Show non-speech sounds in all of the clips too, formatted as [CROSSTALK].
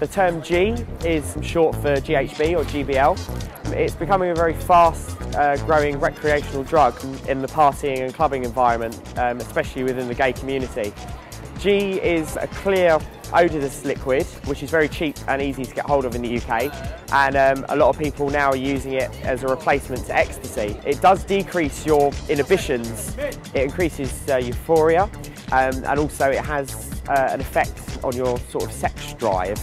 The term G is short for GHB or GBL. It's becoming a very fast uh, growing recreational drug in the partying and clubbing environment, um, especially within the gay community. G is a clear odourless liquid, which is very cheap and easy to get hold of in the UK. And um, a lot of people now are using it as a replacement to ecstasy. It does decrease your inhibitions. It increases uh, euphoria um, and also it has uh, an effect on your sort of sex drive.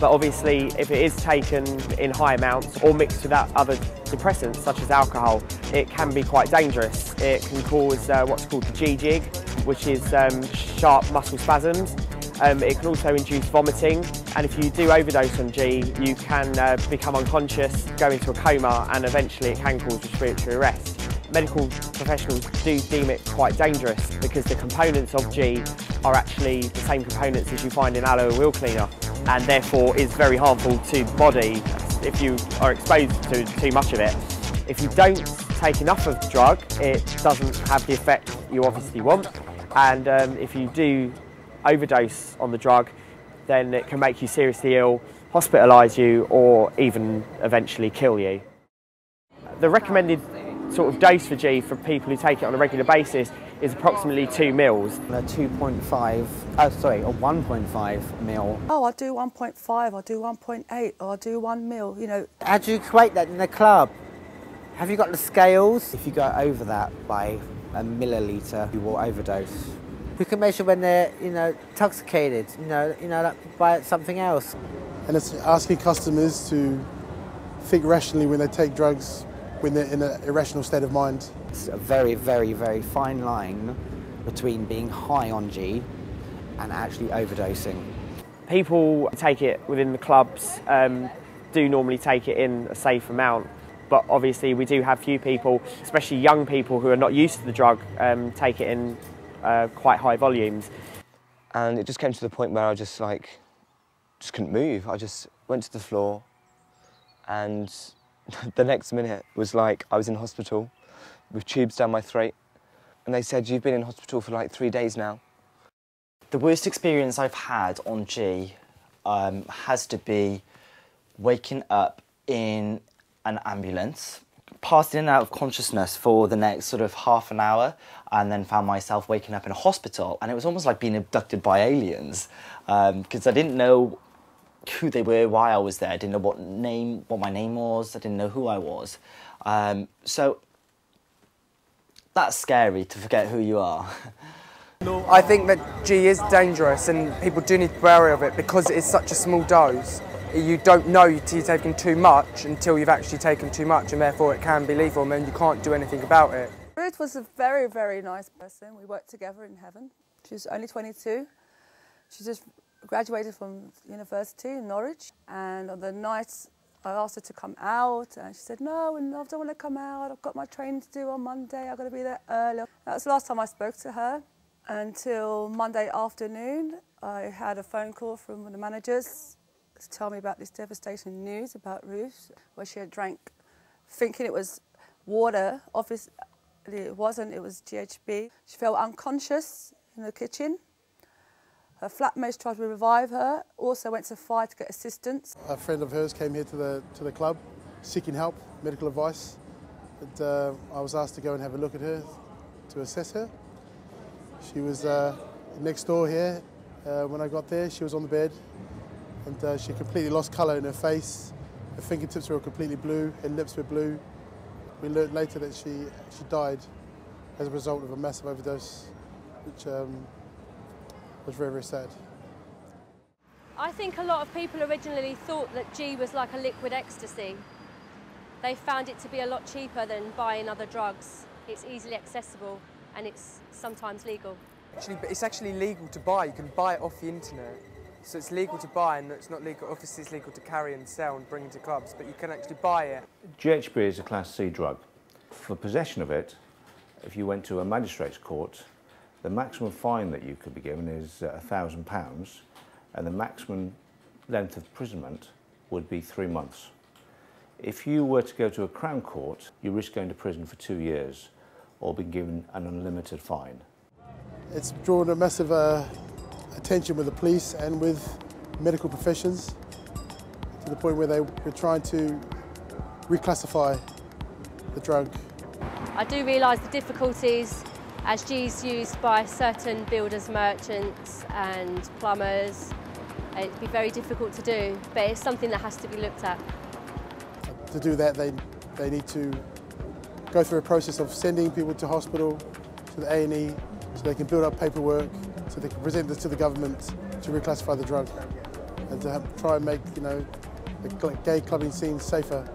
But obviously, if it is taken in high amounts or mixed with other depressants, such as alcohol, it can be quite dangerous. It can cause uh, what's called the G-jig, which is um, sharp muscle spasms. Um, it can also induce vomiting, and if you do overdose on G, you can uh, become unconscious, go into a coma, and eventually it can cause respiratory arrest. Medical professionals do deem it quite dangerous because the components of G are actually the same components as you find in alloy wheel cleaner and therefore is very harmful to the body if you are exposed to too much of it. If you don't take enough of the drug, it doesn't have the effect you obviously want. And um, if you do overdose on the drug, then it can make you seriously ill, hospitalise you, or even eventually kill you. The recommended sort of dose for G for people who take it on a regular basis is approximately two mils. A 2.5, oh uh, sorry, a 1.5 mil. Oh, I'll do 1.5, I'll do 1.8, or I'll do one mil, you know. How do you create that in the club? Have you got the scales? If you go over that by a milliliter, you will overdose. We can measure when they're, you know, intoxicated, you know, you know, like by something else. And it's asking customers to think rationally when they take drugs when they're in an irrational state of mind. It's a very, very, very fine line between being high on G and actually overdosing. People take it within the clubs, um, do normally take it in a safe amount, but obviously we do have few people, especially young people who are not used to the drug, um, take it in uh, quite high volumes. And it just came to the point where I just like, just couldn't move. I just went to the floor and [LAUGHS] the next minute was like I was in hospital with tubes down my throat. And they said, you've been in hospital for like three days now. The worst experience I've had on G um, has to be waking up in an ambulance, passed in and out of consciousness for the next sort of half an hour, and then found myself waking up in a hospital. And it was almost like being abducted by aliens because um, I didn't know who they were, why I was there. I didn't know what name, what my name was. I didn't know who I was. Um, so that's scary to forget who you are. [LAUGHS] I think that G is dangerous and people do need to be wary of it because it is such a small dose. You don't know you're taking too much until you've actually taken too much and therefore it can be lethal and then you can't do anything about it. Ruth was a very, very nice person. We worked together in Heaven. She was only 22. She just graduated from university in Norwich and on the night I asked her to come out and she said, no, I don't want to come out. I've got my training to do on Monday. I've got to be there early. That was the last time I spoke to her until Monday afternoon. I had a phone call from the managers to tell me about this devastating news about Ruth, where she had drank thinking it was water. Obviously, it wasn't. It was GHB. She fell unconscious in the kitchen. Her flatmates tried to revive her, also went to Fire to get assistance. A friend of hers came here to the, to the club seeking help, medical advice. Uh, I was asked to go and have a look at her to assess her. She was uh, next door here. Uh, when I got there, she was on the bed and uh, she completely lost colour in her face. Her fingertips were completely blue, her lips were blue. We learned later that she, she died as a result of a massive overdose, which um, was very, very sad. I think a lot of people originally thought that G was like a liquid ecstasy. They found it to be a lot cheaper than buying other drugs. It's easily accessible and it's sometimes legal. Actually, it's actually legal to buy. You can buy it off the internet. So it's legal to buy and it's not legal. Obviously, it's legal to carry and sell and bring into clubs, but you can actually buy it. GHB is a Class C drug. For possession of it, if you went to a magistrate's court, the maximum fine that you could be given is uh, £1,000 and the maximum length of imprisonment would be three months. If you were to go to a Crown Court, you risk going to prison for two years or being given an unlimited fine. It's drawn a massive uh, attention with the police and with medical professions to the point where they were trying to reclassify the drug. I do realise the difficulties as G is used by certain builders, merchants and plumbers. It'd be very difficult to do, but it's something that has to be looked at. To do that, they, they need to go through a process of sending people to hospital, to the A&E, so they can build up paperwork, so they can present this to the government to reclassify the drug, and to have, try and make you know the gay clubbing scene safer.